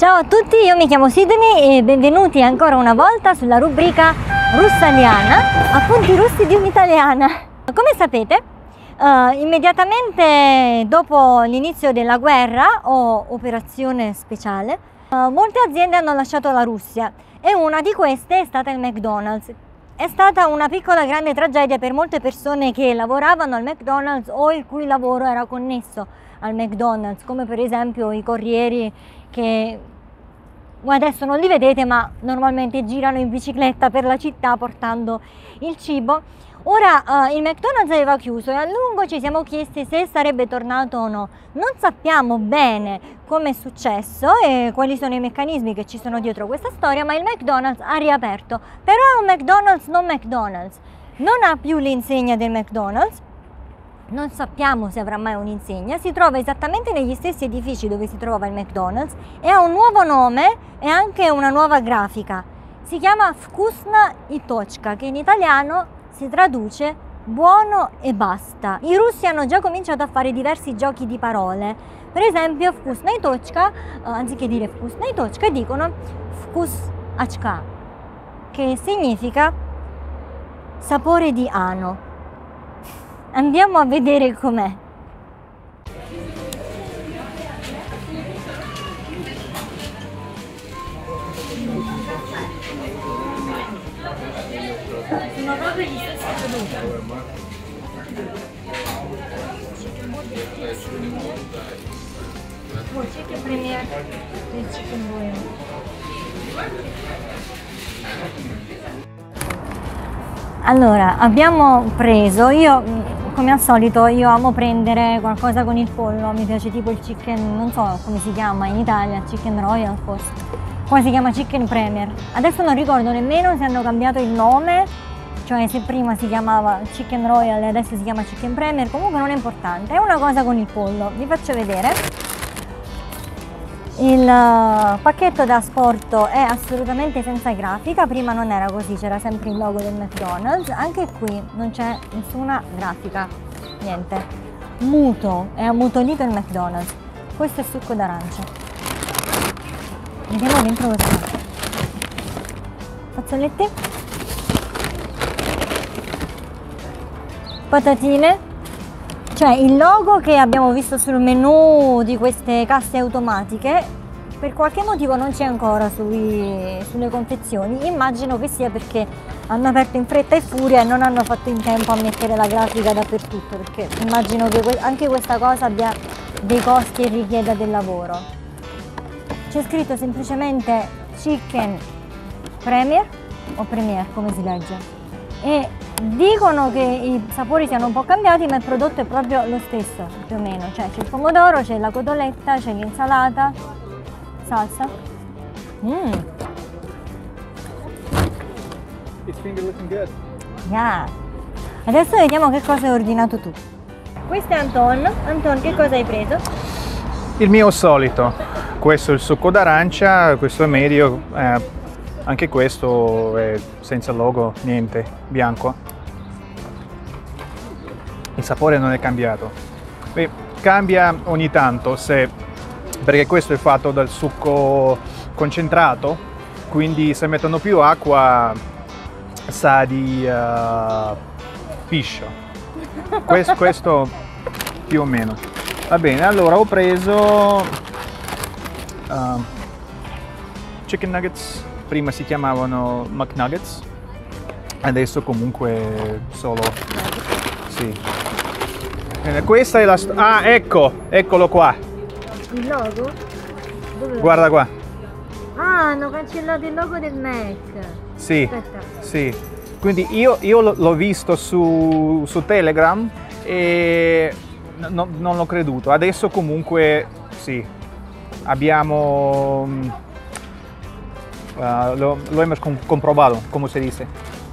Ciao a tutti, io mi chiamo Sidney e benvenuti ancora una volta sulla rubrica Russaliana, appunti russi di un'italiana. Come sapete, uh, immediatamente dopo l'inizio della guerra o operazione speciale, uh, molte aziende hanno lasciato la Russia e una di queste è stata il McDonald's. È stata una piccola grande tragedia per molte persone che lavoravano al McDonald's o il cui lavoro era connesso al McDonald's, come per esempio i corrieri che adesso non li vedete ma normalmente girano in bicicletta per la città portando il cibo. Ora uh, il McDonald's aveva chiuso e a lungo ci siamo chiesti se sarebbe tornato o no. Non sappiamo bene come è successo e quali sono i meccanismi che ci sono dietro questa storia, ma il McDonald's ha riaperto. Però è un McDonald's non McDonald's. Non ha più l'insegna del McDonald's, non sappiamo se avrà mai un'insegna, si trova esattamente negli stessi edifici dove si trova il McDonald's e ha un nuovo nome e anche una nuova grafica. Si chiama Vkusna i Tochka, che in italiano si traduce buono e basta. I russi hanno già cominciato a fare diversi giochi di parole. Per esempio, Vkusna i Tochka, eh, anziché dire Vkusna i Tochka, dicono Vkus Achka, che significa sapore di ano. Andiamo a vedere com'è. Sono proprio gli stessi prodotti. Oh, chicken premier e chicken bueno. Allora, abbiamo preso, io come al solito io amo prendere qualcosa con il pollo, mi piace tipo il chicken, non so come si chiama in Italia, chicken royal forse, qua si chiama chicken premier. Adesso non ricordo nemmeno se hanno cambiato il nome, cioè se prima si chiamava chicken royal e adesso si chiama chicken premier, comunque non è importante, è una cosa con il pollo, vi faccio vedere. Il eh, pacchetto da asporto è assolutamente senza grafica, prima non era così, c'era sempre il logo del McDonald's, anche qui non c'è nessuna grafica, niente. Muto, è ammutolito il McDonald's. Questo è succo d'arancia. Vediamo dentro cosa c'è. Fazzoletti. Patatine, cioè il logo che abbiamo visto sul menu di queste casse automatiche per qualche motivo non c'è ancora sui, sulle confezioni, immagino che sia perché hanno aperto in fretta e furia e non hanno fatto in tempo a mettere la grafica dappertutto, perché immagino che anche questa cosa abbia dei costi e richieda del lavoro. C'è scritto semplicemente Chicken Premier o Premier come si legge e dicono che i sapori siano un po' cambiati ma il prodotto è proprio lo stesso più o meno. Cioè c'è il pomodoro, c'è la cotoletta, c'è l'insalata. Salsa. Mm. Yeah. adesso vediamo che cosa hai ordinato tu. Questo è Anton. Anton che cosa hai preso? Il mio solito, questo è il succo d'arancia, questo è medio, eh, anche questo è senza logo, niente, bianco. Il sapore non è cambiato. Beh, cambia ogni tanto se, perché questo è fatto dal succo concentrato, quindi se mettono più acqua sa di uh, piscio. Questo, questo più o meno. Va bene, allora ho preso uh, chicken nuggets, prima si chiamavano McNuggets, adesso comunque solo... Sì. Bene, questa è la... ah, ecco, eccolo qua, il logo? Dove guarda qua. ah hanno cancellato il logo del Mac Sì, aspetta sì. Quindi io, io l'ho visto su, su Telegram e no- non l'ho creduto. Adesso comunque sì, abbiamo... mm, uh, lo, lo hemos com- comprovato, come si dice.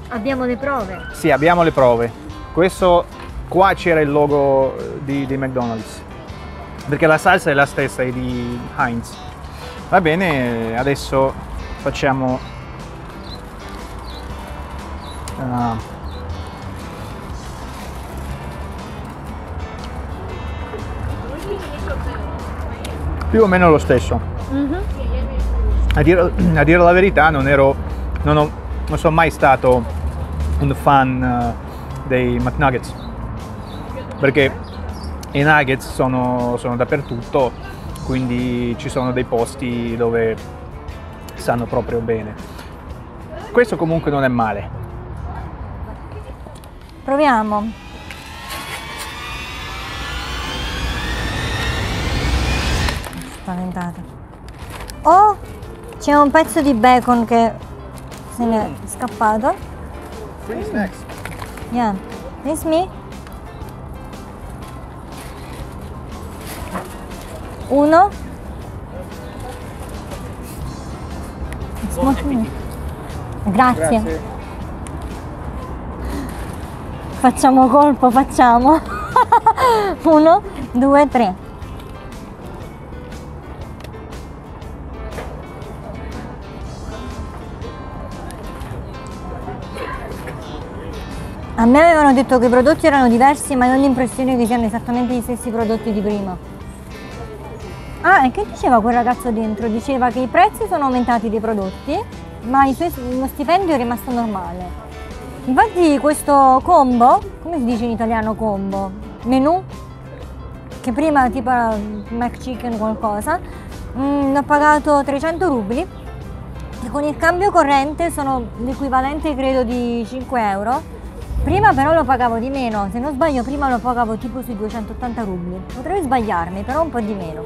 abbiamo le prove Sì, abbiamo le prove. Questo qua c'era il logo eh, di, di McDonald's. Perché la salsa è la stessa è di Heinz. Va bene, adesso facciamo ah, più o meno lo stesso. Mhm. A dire, a dire la verità non ero, non, ho, non sono mai stato un fan uh, dei McNuggets. Perché i nuggets sono, sono dappertutto quindi ci sono dei posti dove stanno proprio bene. Questo comunque non è male. Proviamo. Spaventata oh c'è un pezzo di bacon che se ne è scappato Free snacks. yeah this me uno Smoking. Grazie. Facciamo colpo, facciamo. Uno, due, tre. A me avevano detto che i prodotti erano diversi, ma non ho l'impressione che siano esattamente gli stessi prodotti di prima. Ah, e che diceva quel ragazzo dentro? Diceva che i prezzi sono aumentati dei prodotti, ma il suo lo stipendio è rimasto normale. Infatti questo combo, come si dice in italiano combo? Menù? Che prima tipo McChicken qualcosa, mh, l'ho pagato 300 rubli e con il cambio corrente sono l'equivalente credo di 5 euro. Prima però lo pagavo di meno, se non sbaglio prima lo pagavo tipo sui 280 rubli. Potrei sbagliarmi, però un po' di meno.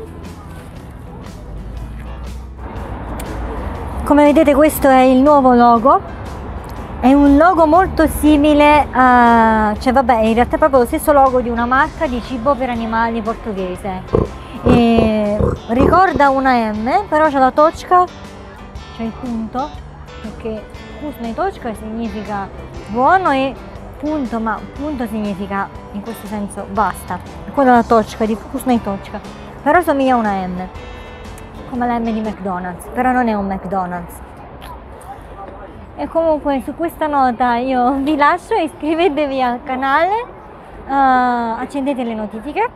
Come vedete questo è il nuovo logo, è un logo molto simile a, cioè vabbè in realtà è proprio lo stesso logo di una marca di cibo per animali portoghese. E ricorda una M, però c'è la tocca, c'è il punto, perché Kusnei tocca significa buono e punto, ma punto significa in questo senso basta. Quella è la tocca di Kusnei tocca, però somiglia a una M come la M di McDonald's, però non è un McDonald's. E comunque su questa nota io vi lascio, iscrivetevi al canale, uh, accendete le notifiche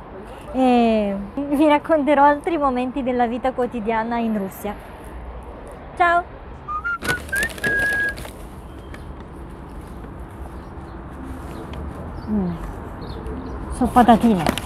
e vi racconterò altri momenti della vita quotidiana in Russia. Ciao! うん。そこだけになる。